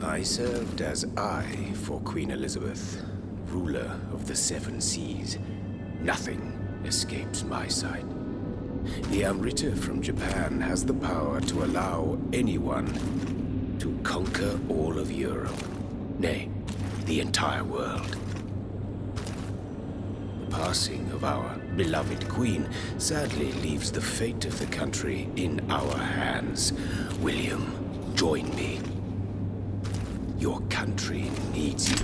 I served as eye for Queen Elizabeth, ruler of the Seven Seas. Nothing escapes my sight. The Amrita from Japan has the power to allow anyone to conquer all of Europe. Nay, the entire world. The passing of our beloved queen sadly leaves the fate of the country in our hands. William, join me. Your country needs you.